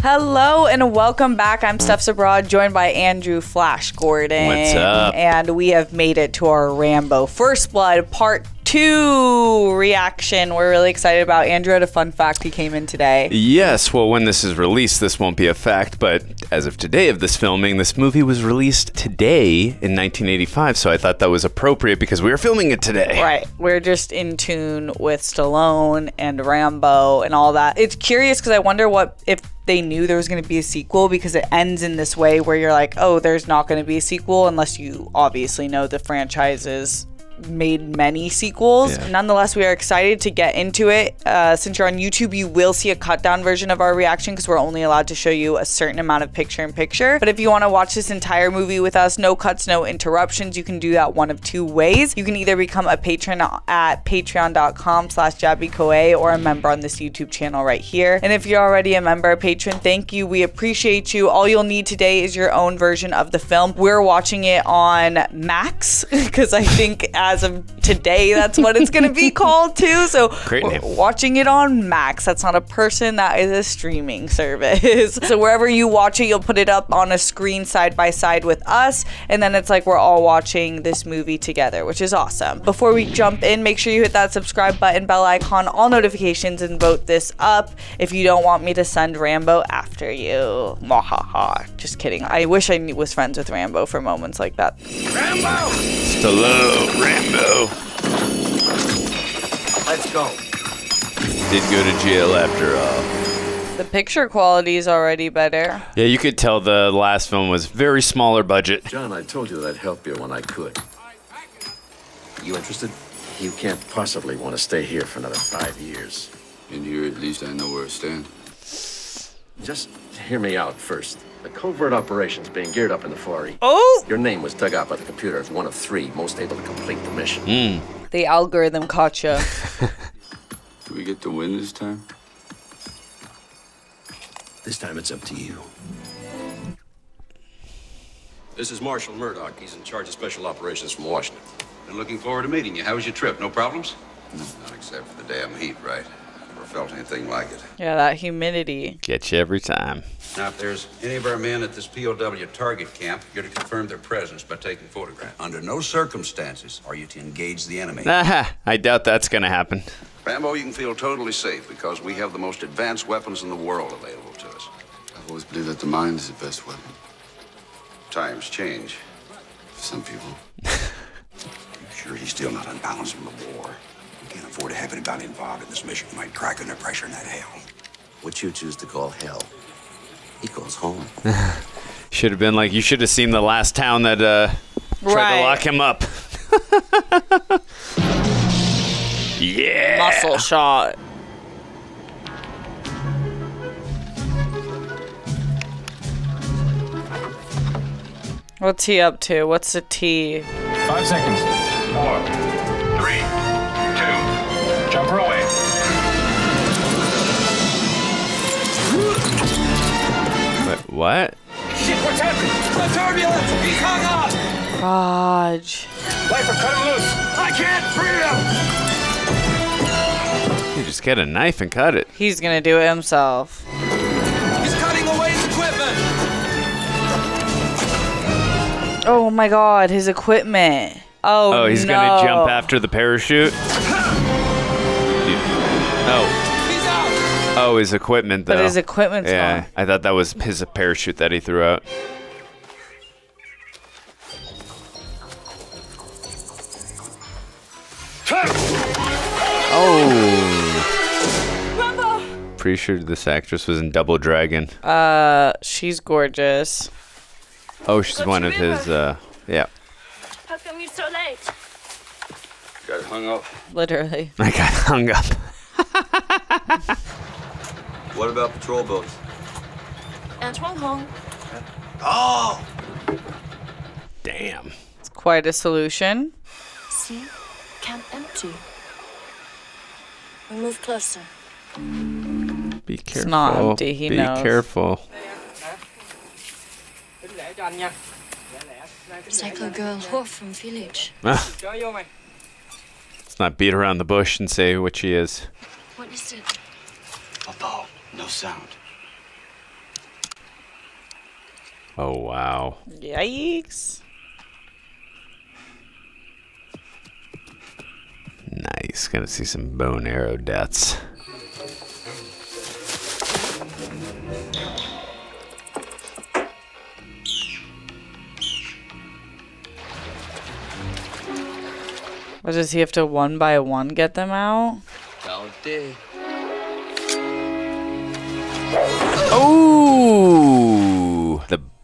Hello and welcome back. I'm Steph's Abroad, joined by Andrew Flash Gordon. What's up? And we have made it to our Rambo First Blood Part 2 reaction. We're really excited about. Andrew had a fun fact. He came in today. Yes, well, when this is released, this won't be a fact, but as of today of this filming, this movie was released today in 1985, so I thought that was appropriate because we were filming it today. Right. We're just in tune with Stallone and Rambo and all that. It's curious because I wonder what if they knew there was going to be a sequel because it ends in this way where you're like, oh, there's not going to be a sequel unless you obviously know the franchises made many sequels. Yeah. Nonetheless, we are excited to get into it. Uh, since you're on YouTube, you will see a cut down version of our reaction because we're only allowed to show you a certain amount of picture in picture. But if you want to watch this entire movie with us, no cuts, no interruptions, you can do that one of two ways. You can either become a patron at patreon.com slash jabykoay or a member on this YouTube channel right here. And if you're already a member, a patron, thank you. We appreciate you. All you'll need today is your own version of the film. We're watching it on Max because I think as of today, that's what it's going to be called too. So Great name. watching it on Max. That's not a person, that is a streaming service. so wherever you watch it, you'll put it up on a screen side by side with us. And then it's like we're all watching this movie together, which is awesome. Before we jump in, make sure you hit that subscribe button, bell icon, all notifications, and vote this up if you don't want me to send Rambo after you. Mwahaha. Just kidding. I wish I was friends with Rambo for moments like that. Stallone, Rambo. Let's go. Did go to jail after all. The picture quality is already better. Yeah, you could tell the last film was very smaller budget. John, I told you that I'd help you when I could. You interested? You can't possibly want to stay here for another five years. In here, at least I know where I stand. Just hear me out first. The covert operation's being geared up in the Far East. Oh! Your name was dug out by the computer as one of three most able to complete the mission. Hmm. The algorithm caught you. Do we get to win this time? This time it's up to you. This is Marshal Murdock. He's in charge of special operations from Washington. Been looking forward to meeting you. How was your trip? No problems? Not except for the damn heat, right? Never felt anything like it. Yeah, that humidity. Get you every time. Now, if there's any of our men at this POW target camp, you're to confirm their presence by taking photographs. Under no circumstances are you to engage the enemy. Aha, I doubt that's gonna happen. Rambo, you can feel totally safe because we have the most advanced weapons in the world available to us. I've always believed that the mind is the best weapon. Times change. For some people. you sure he's still not unbalanced from the war? We can't afford to have anybody involved in this mission who might crack under pressure in that hell. What you choose to call hell, he calls home. Should have been like you should have seen the last town that uh tried Right. to lock him up. yeah. Muscle shot. What's he up to? What's the T? Five seconds. Four, what? Shit, what's happening? The turbulence! He's hung up! Raj. Lifer, cut him loose! I can't free him! You just get a knife and cut it. He's gonna do it himself. He's cutting away his equipment! Oh my god, his equipment. Oh, Oh, he's no. gonna jump after the parachute. Oh, his equipment though. But his equipment's Yeah, gone. I thought that was his parachute that he threw out. Oh. Pretty sure this actress was in Double Dragon. Uh, she's gorgeous. Oh, she's one of his. uh Yeah, How come you're so late? Got hung up. Literally. I got hung up. What about patrol boats? Antoine home. Oh! Damn. It's quite a solution. See? Camp empty. We move closer. Be careful. not empty, he Be knows. careful. Psycho girl whore from village. Ah. Let's not beat around the bush and say what she is. What is it? A bow. No sound. Oh wow. Yikes. Nice. Gonna see some bone arrow deaths. What, does he have to one by one get them out? Ooh! The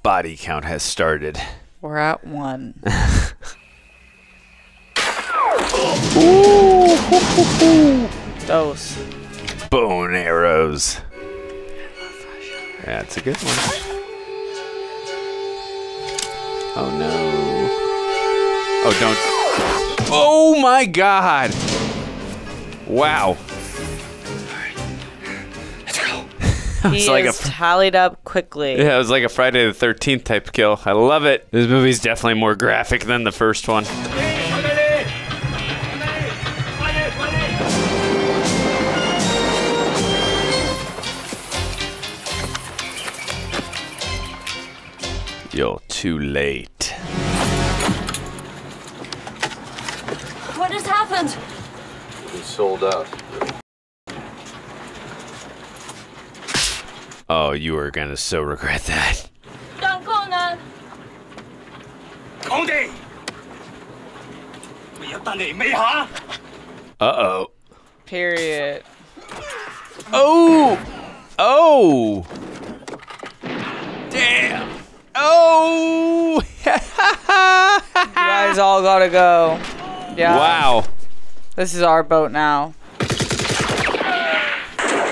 body count has started. We're at one. Dose. Bone arrows. That's a good one. Oh no. Oh, don't. Oh my god! Wow. It's like a is tallied up quickly. Yeah, it was like a Friday the 13th type kill. I love it. This movie's definitely more graphic than the first one. You're too late. What has happened? We sold out. Oh, you are gonna so regret that. Don't. Conde! Uh oh. Period. Oh! Oh! Damn! Oh! you guys all gotta go. Yeah. Wow. This is our boat now.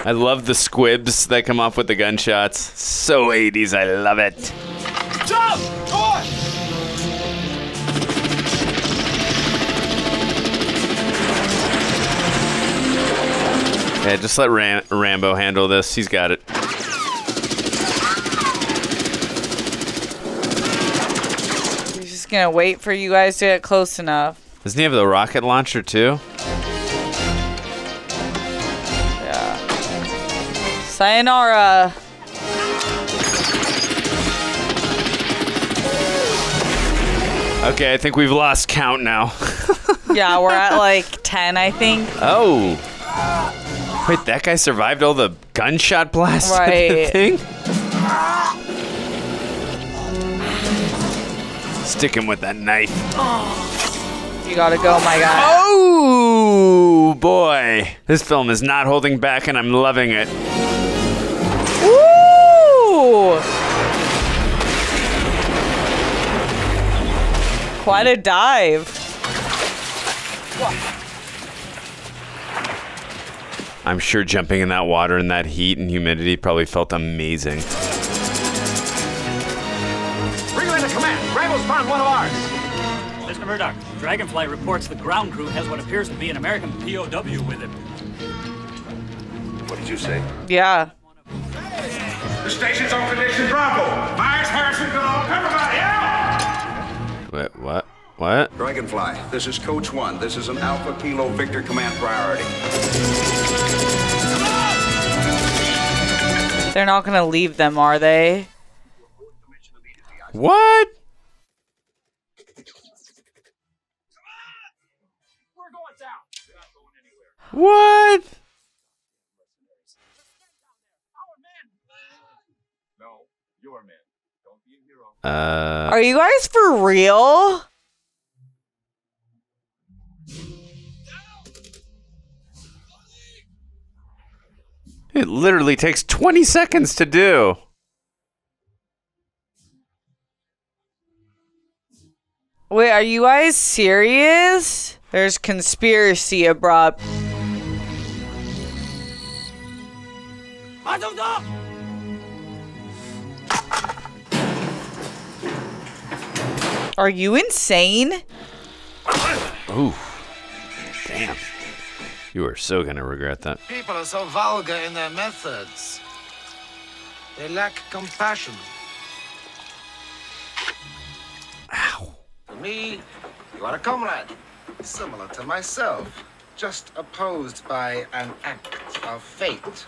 I love the squibs that come off with the gunshots. So 80s, I love it. Jump! Come on! Yeah, just let Ram- Rambo handle this. He's got it. He's just gonna wait for you guys to get close enough. Doesn't he have the rocket launcher too? Sayonara. Okay, I think we've lost count now. Yeah, we're at like 10, I think. oh. Wait, that guy survived all the gunshot blasts? Right. thing? Stick him with that knife. You gotta go, my guy. Oh boy, this film is not holding back, and I'm loving it. Woo! Quite a dive. I'm sure jumping in that water in that heat and humidity probably felt amazing. Relay to command. Rambo's found one of ours. Mr. Murdock, Dragonfly reports the ground crew has what appears to be an American POW with him. What did you say? Yeah. The station's on condition Bravo. Myers, Harrison, Goodall, everybody out! Wait, what? What? Dragonfly, this is Coach One. This is an Alpha Kilo Victor command priority. They're not gonna leave them, are they? What? What? Uh, Are you guys for real? it literally takes 20 seconds to do. Wait, are you guys serious? There's conspiracy abroad. Are you insane? Ooh. Damn. You are so gonna regret that. People are so vulgar in their methods. They lack compassion. Ow. For me, you are a comrade, similar to myself, just opposed by an act of fate.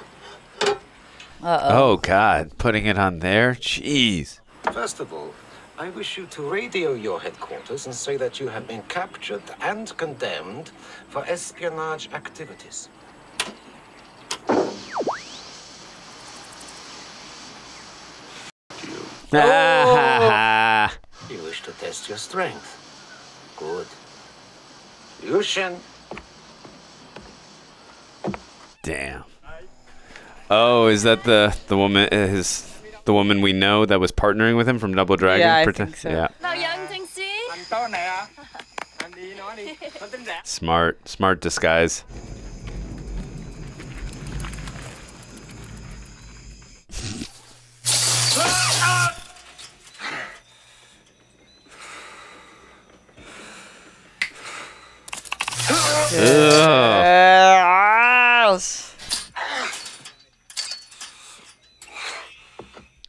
Uh-oh. Oh God, putting it on there? Jeez. First of all, I wish you to radio your headquarters and say that you have been captured and condemned for espionage activities. Ah, You wish to test your strength. Good. Yushin, Damn. Oh, is that the the woman? uh, His the woman we know that was partnering with him from Double Dragon? Yeah, I Pretend- think so. Yeah. Lão Dân Thanh Sĩ. Smart, smart disguise. Ugh. Yes.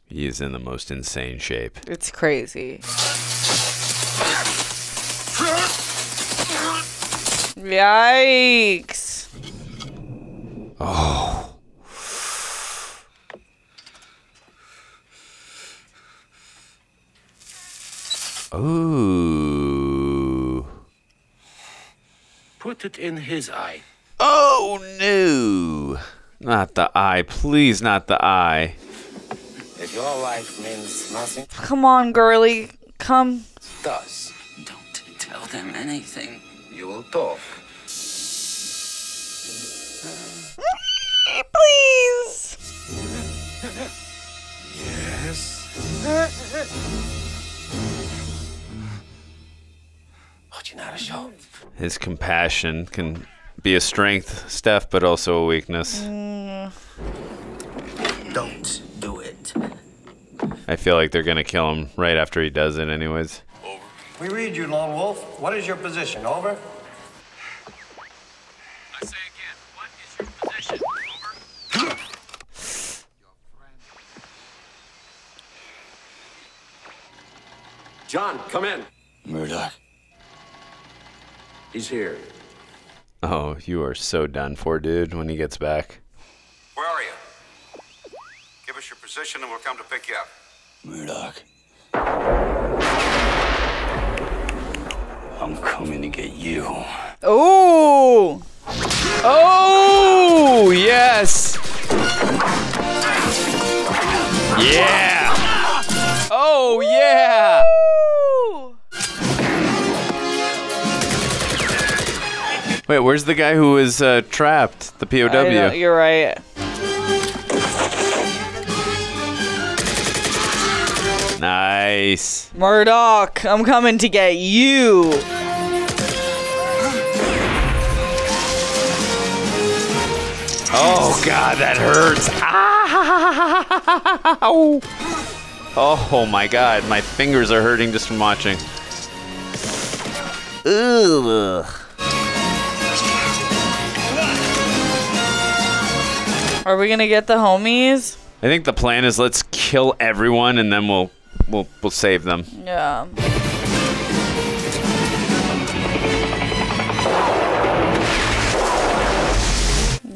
He is in the most insane shape. It's crazy. Yikes. Oh. Ooh. put it in his eye. Oh no. Not the eye. Please, not the eye. If your life means nothing, Come on, girly. Come. does. Don't tell them anything. You will talk. Please. What you not show? His compassion can be a strength, Steph, but also a weakness. Don't do it. I feel like they're gonna kill him right after he does it, anyways. We read you, Lone Wolf. What is your position? Over? I say again, what is your position? Over. John, come in. Murdock. He's here. Oh, you are so done for, dude, when he gets back. Where are you? Give us your position and we'll come to pick you up. Murdock. I'm coming to get you. Ooh. Oh, yes. Yeah. Oh, yeah. Wait, where's the guy who was uh, trapped? The I know, POW. you're right. Nice. Murdock, I'm coming to get you. Oh God, that hurts. Ow. Oh my God, my fingers are hurting just from watching. Ugh. Are we gonna get the homies? I think the plan is let's kill everyone and then we'll we'll we'll save them. Yeah.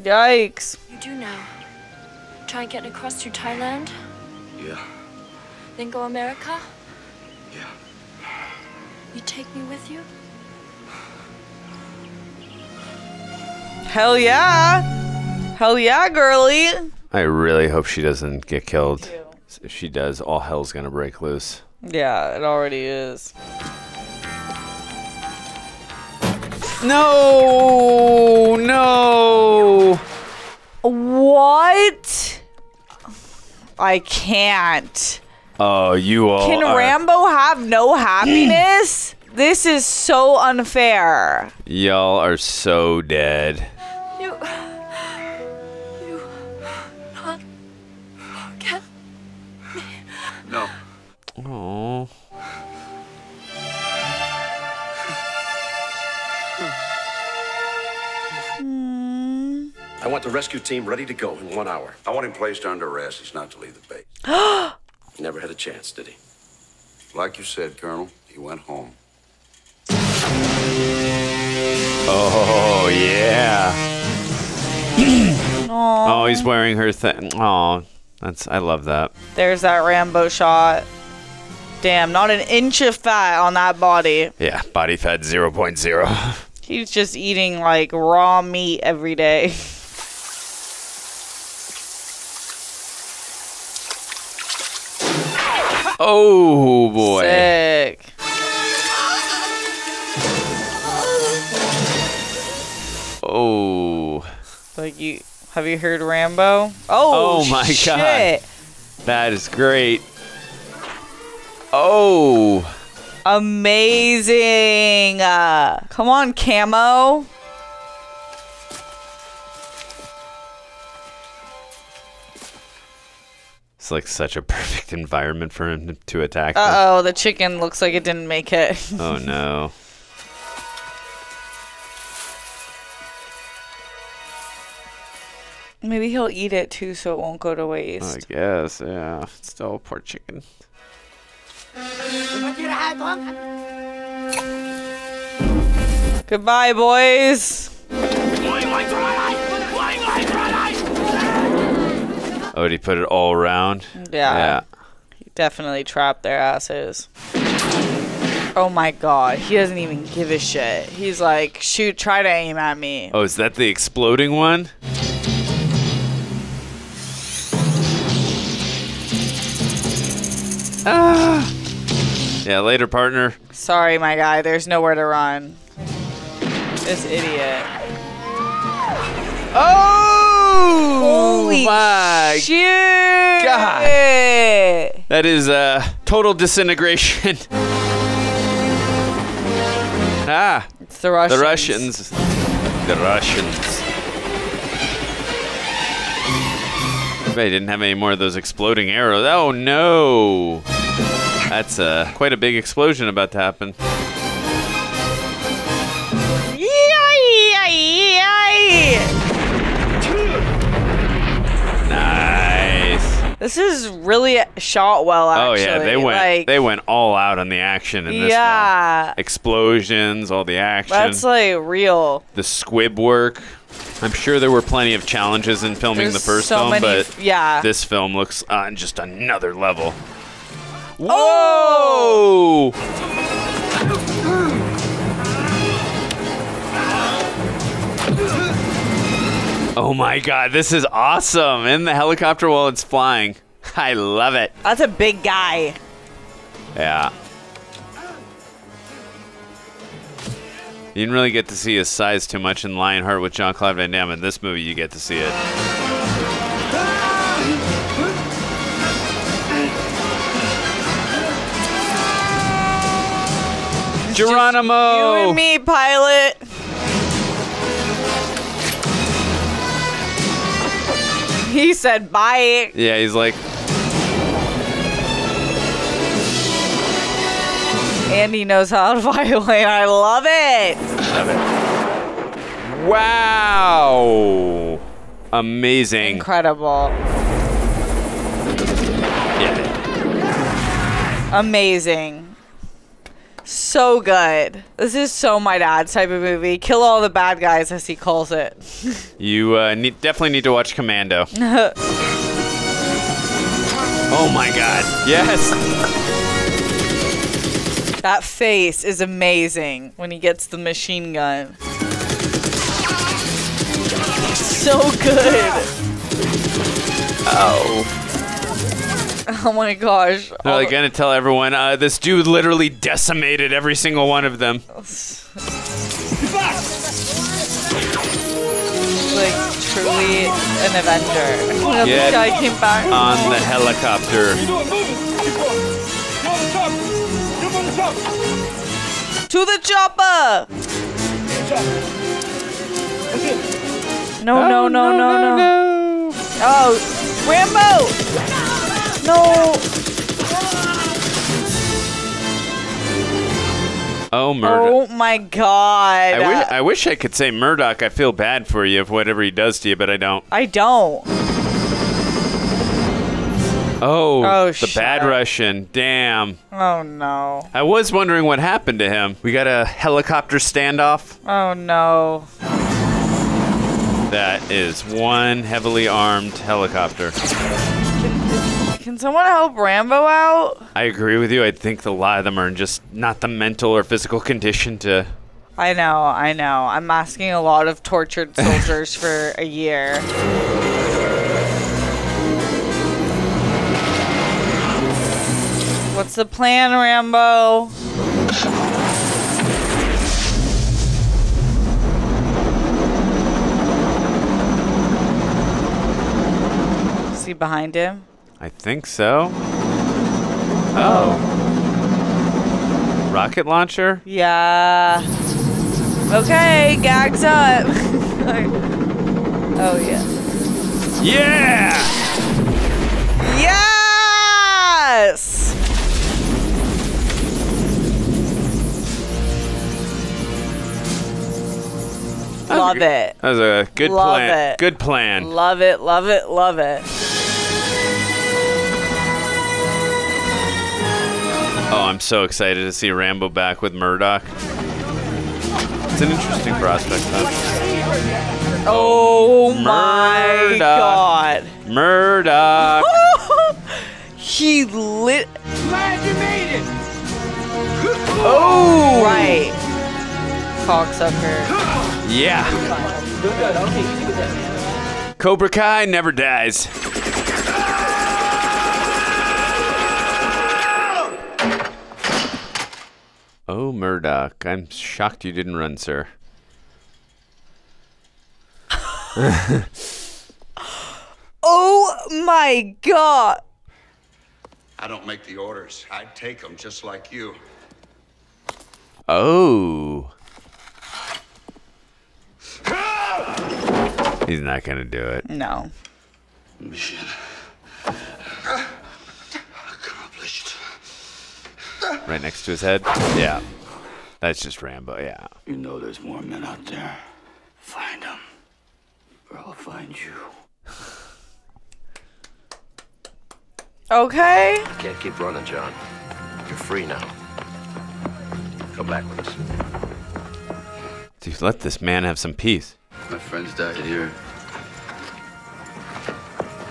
Yikes. You do now. Try getting across through Thailand, Yeah. then go America. Yeah. You take me with you? Hell yeah. Hell yeah, girly. I really hope she doesn't get killed. If she does, all hell's gonna break loose. Yeah, it already is. No, no. What? I can't. Oh, you all Can are, Rambo have no happiness? this is so unfair. y'all are so dead. You. You. Oh. I want the rescue team ready to go in one hour. I want him placed under arrest. He's not to leave the base. he Never had a chance, did he? Like you said, Colonel, he went home. Oh yeah. Aw. Oh, he's wearing her thing. Oh, that's I love that. There's that Rambo shot. Damn, not an inch of fat on that body. Yeah, body fat 0.0. He's just eating like raw meat every day. Oh boy. Sick. Oh. Like you have you heard Rambo? Oh, Oh my shit. God. That is great. Oh. Amazing. Uh, come on, camo. It's like such a perfect environment for him to attack. Uh oh, the chicken looks like it didn't make it. Oh no. Maybe he'll eat it too so it won't go to waste. I guess, yeah. Still poor chicken. Goodbye, boys. Oh, did he put it all around? Yeah. Yeah. He definitely trapped their asses. Oh my god, he doesn't even give a shit. He's like, shoot, try to aim at me. Oh, is that the exploding one? Ah. Yeah, later, partner. Sorry, my guy, there's nowhere to run. This idiot. Oh! Holy my shit! God. That is uh, total disintegration. ah. It's the Russians. The Russians. The Russians. They didn't have any more of those exploding arrows. Oh no! That's uh, quite a big explosion about to happen. Nice. This is really shot well, Oh yeah, they went Like, they went all out on the action in this yeah, film. Explosions, all the action. that's like real. the squib work. I'm sure there were plenty of challenges in filming There's the first so film, but yeah. this film looks on just another level. Whoa! Oh my god, this is awesome! In the helicopter while it's flying. I love it. That's a big guy. Yeah. You didn't really get to see his size too much in Lionheart with Jean-Claude Van Damme. In this movie, you get to see it. Geronimo! You and me, pilot. He said bye. Yeah, he's like, Andy knows how to violate. I love it. love it. Wow! Amazing. Incredible. Yeah. Amazing. So good. This is so my dad's type of movie. Kill all the bad guys, as he calls it. You uh, need, definitely need to watch Commando. Oh my god. Yes! that face is amazing when he gets the machine gun. So good. Oh. Oh my gosh. They're like gonna tell everyone uh, this dude literally decimated every single one of them. like truly an Avenger. this Get guy came back. on the helicopter. To the chopper! No, no, no, no, no. Oh, Rambo! No. Oh, murder. Oh my god. I, wi- I wish I could say Murdock. I feel bad for you for whatever he does to you, but I don't. I don't. Oh, Oh, the shut bad up. Russian. Damn. Oh no. I was wondering what happened to him. We got a helicopter standoff. Oh no. That is one heavily armed helicopter. Can someone help Rambo out? I agree with you. I think a lot of them are in just not the mental or physical condition to. I know, I know. I'm asking a lot of tortured soldiers for a year. What's the plan, Rambo? See behind him? I think so. Oh. Rocket launcher? Yeah. Okay, gags up. oh yeah. Yeah! Yes! Love it. That was a good Love plan. it. Good plan. Love it, love it, love it. Oh, I'm so excited to see Rambo back with Murdock. It's an interesting prospect, huh? Oh my god. Murdock. he lit. Glad you made it. Oh! Right. Cocksucker. Yeah. Cobra Kai never dies. Oh, Murdock. I'm shocked you didn't run, sir. Oh my god. I don't make the orders. I take them just like you. Oh. He's not gonna do it. No. Mission Right next to his head? Yeah. That's just Rambo, yeah. You know there's more men out there. Find them, or I'll find you. Okay. You can't keep running, John. You're free now. Come back with us. Dude, let this man have some peace. My friends died here.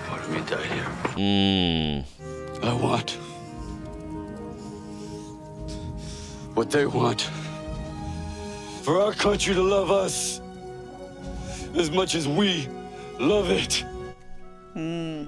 Part of me died here. Mmm. I want what they want. For our country to love us as much as we love it. Hmm.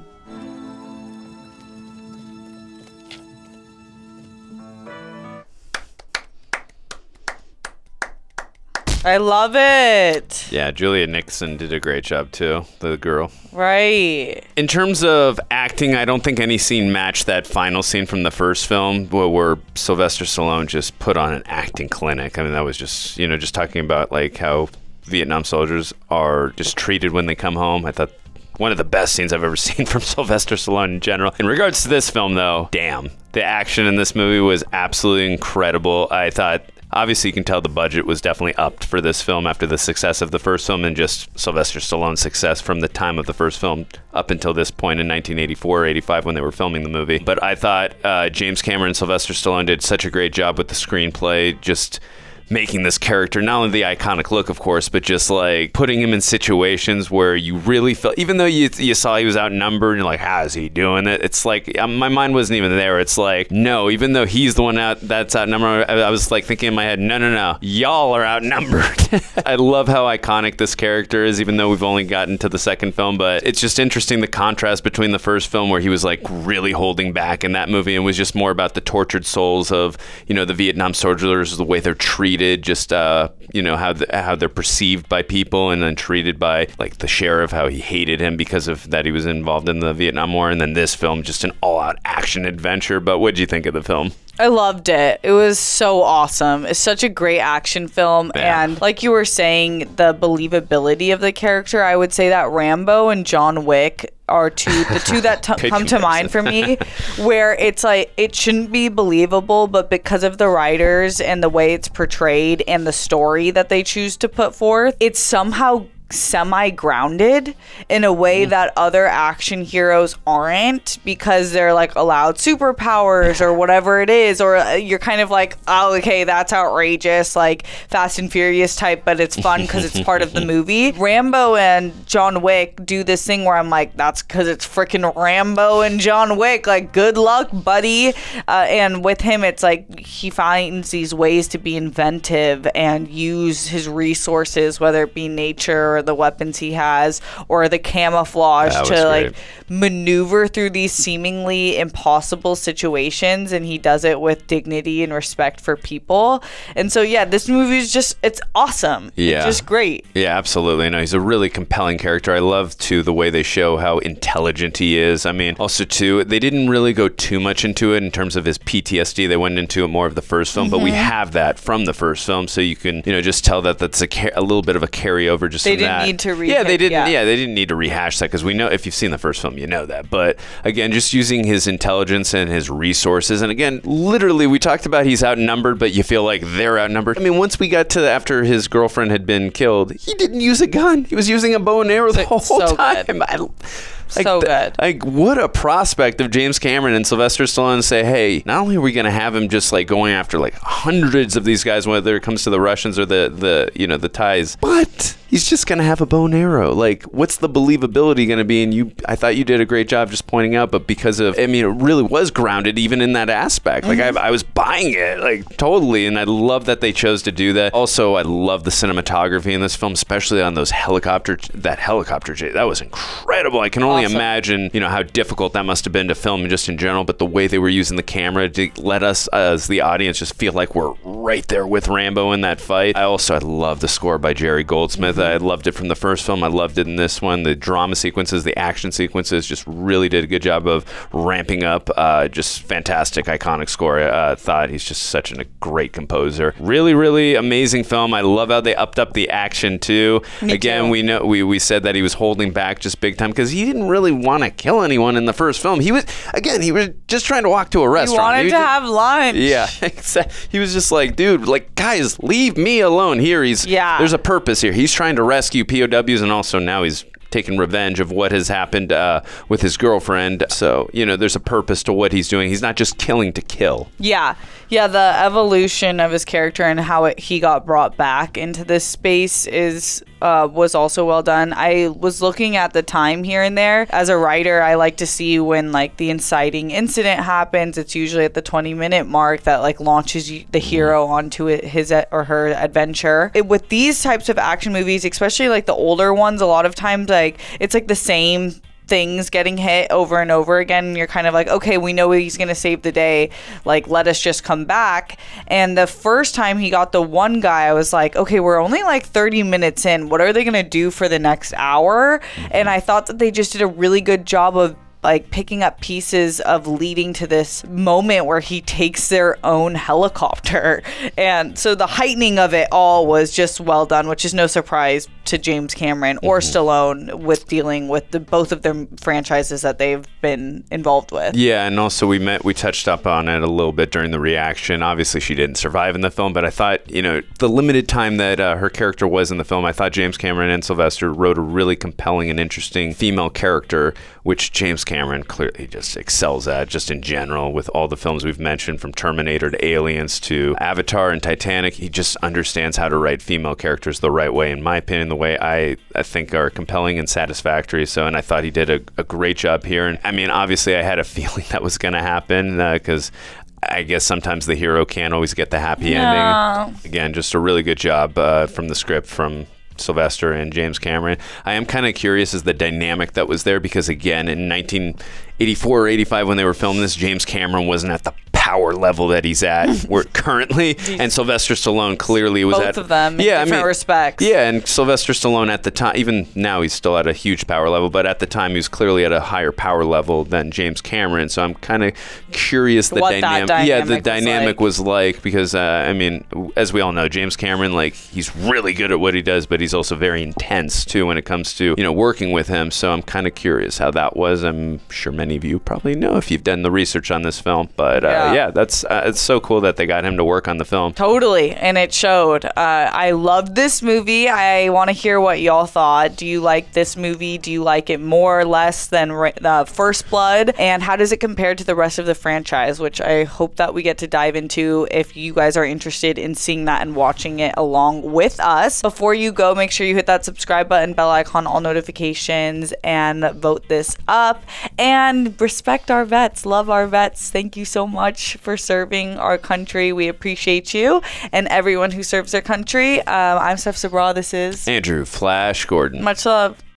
I love it. Yeah, Julia Nickson did a great job too, the girl. Right. In terms of acting, I don't think any scene matched that final scene from the first film where, where Sylvester Stallone just put on an acting clinic. I mean, that was just, you know, just talking about like how Vietnam soldiers are just treated when they come home. I thought one of the best scenes I've ever seen from Sylvester Stallone in general. In regards to this film, though, damn, the action in this movie was absolutely incredible. I thought. Obviously, you can tell the budget was definitely upped for this film after the success of the first film and just Sylvester Stallone's success from the time of the first film up until this point in 1984 or 85 when they were filming the movie. But I thought uh, James Cameron and Sylvester Stallone did such a great job with the screenplay, just making this character not only the iconic look of course but just like putting him in situations where you really felt even though you, you saw he was outnumbered and you're like how's he doing it? It's like um, my mind wasn't even there. It's like no even though he's the one out that's outnumbered I, I was like thinking in my head no no no y'all are outnumbered. I love how iconic this character is even though we've only gotten to the second film but it's just interesting the contrast between the first film where he was like really holding back in that movie and was just more about the tortured souls of you know the vietnam soldiers the way they're treated just uh, you know how the, how they're perceived by people and then treated by like the sheriff how he hated him because of that he was involved in the Vietnam War and then this film just an all out action adventure but what did you think of the film I loved it. It was so awesome. It's such a great action film. Yeah. And like you were saying, the believability of the character, I would say that Rambo and John Wick are two the two that t- come to mind for me where it's like it shouldn't be believable but because of the writers and the way it's portrayed and the story that they choose to put forth it somehow semi grounded in a Mm. way that other action heroes aren't because they're like allowed superpowers or whatever it is or uh, you're kind of like oh okay that's outrageous like fast and furious type but it's fun because it's part of the movie rambo and john wick do this thing where i'm like that's because it's freaking rambo and john wick like good luck buddy uh, and with him it's like he finds these ways to be inventive and use his resources whether it be nature or the weapons he has or the camouflage to was like maneuver through these seemingly impossible situations and he does it with dignity and respect for people and so yeah this movie is just it's awesome Yeah. it's just great Yeah, absolutely. No, he's a really compelling character. I love too the way they show how intelligent he is. I mean, also too, they didn't really go too much into it in terms of his PTSD. They went into it more of the first film, but we Mhm. have that from the first film, so you can you know just tell that that's a, ca- a little bit of a carryover. Just They didn't that. need to Yeah, they didn't. yeah. Yeah. they didn't need to rehash that because we know if you've seen the first film, you know that. But again, just using his intelligence and his resources, and again, literally, we talked about he's outnumbered, but you feel like they're outnumbered. I mean, once we got to after his girlfriend had been killed, he didn't use a gun. He was using a bow and arrow the whole so time. good. I- So good. Like, what a prospect of James Cameron and Sylvester Stallone to say, hey, not only are we going to have him just like going after like hundreds of these guys, whether it comes to the Russians or the, the you know, the Thais, but he's just going to have a bow and arrow. Like, what's the believability going to be? And you, I thought you did a great job just pointing out, but because of, I mean, it really was grounded even in that aspect. Like, Mhm. I, I was buying it, like, totally. And I love that they chose to do that. Also, I love the cinematography in this film, especially on those helicopter, that helicopter chase. That was incredible. I can only Awesome. imagine, you know, how difficult that must have been to film just in general, but the way they were using the camera to let us, as the audience, just feel like we're right there with Rambo in that fight. I also, I love the score by Jerry Goldsmith. I loved it from the first film. I loved it in this one. The drama sequences, the action sequences just really did a good job of ramping up. Uh, just fantastic, iconic score. I uh, thought he's just such an, a great composer. Really, really amazing film. I love how they upped up the action too. Me Again, too. we know we, we said that he was holding back just big time because he didn't really want to kill anyone in the first film. He was again, he was just trying to walk to a he restaurant. wanted was to just- have lunch yeah, exactly. He was just like, dude, like, guys, leave me alone here. He's Yeah. There's a purpose here. He's trying to rescue POWs, and also now he's taking revenge of what has happened uh, with his girlfriend. So you know, there's a purpose to what he's doing. He's not just killing to kill. Yeah, yeah. The evolution of his character and how it, he got brought back into this space is uh, was also well done. I was looking at the time here and there. As a writer, I like to see when like the inciting incident happens. It's usually at the 20 minute mark that like launches the hero onto his or her adventure. It, with these types of action movies, especially like the older ones, a lot of times like it's like the same things getting hit over and over again. And you're kind of like okay we know he's going to save the day. Like let us just come back. And the first time he got the one guy i was like okay we're only like 30 minutes in. What are they going to do for the next hour? And mm-hmm. i thought that they just did a really good job of like picking up pieces of leading to this moment where he takes their own helicopter. And so the heightening of it all was just well done, which is no surprise to James Cameron or Stallone with dealing with the both of their franchises that they've been involved with. Yeah, and also we met we touched up on it a little bit during the reaction. Obviously, she didn't survive in the film, but I thought you know the limited time that uh, her character was in the film, I thought James Cameron and Sylvester wrote a really compelling and interesting female character, which James Cameron clearly just excels at, just in general with all the films we've mentioned, from Terminator to Aliens to Avatar and Titanic. He just understands how to write female characters the right way, in my opinion, the way I, I think are compelling and satisfactory. So, and I thought he did a, a great job here. And I mean, obviously, I had a feeling that was going to happen because. I guess sometimes the hero can't always get the happy No. ending. Again, just a really good job uh, from the script from Sylvester and James Cameron. I am kind of curious as the dynamic that was there because again in 1984 or 85 when they were filming this, James Cameron wasn't at the power level that he's at we're currently, and Sylvester Stallone clearly was Both at of them in yeah, I mean, respects. Yeah, and Sylvester Stallone at the time, even now he's still at a huge power level, but at the time he was clearly at a higher power level than James Cameron. So I'm kind of curious the What that dynamic. Yeah, the dynamic was dynamic like. was like because uh, I mean, as we all know, James Cameron like he's really good at what he does, but he's also very intense too when it comes to you know working with him. So I'm kind of curious how that was. I'm sure many of you probably know if you've done the research on this film, but uh, Yeah. Yeah, that's uh, it's so cool that they got him to work on the film. Totally, and it showed. Uh, I loved this movie. I want to hear what y'all thought. Do you like this movie? Do you like it more or less than uh, First Blood? And how does it compare to the rest of the franchise? Which I hope that we get to dive into if you guys are interested in seeing that and watching it along with us. Before you go, make sure you hit that subscribe button, bell icon, all notifications, and vote this up. And respect our vets. Love our vets. Thank you so much for serving our country. We appreciate you and everyone who serves their country. Um, I'm Steph Sabra. This is Andrew Flash Gordon. much love.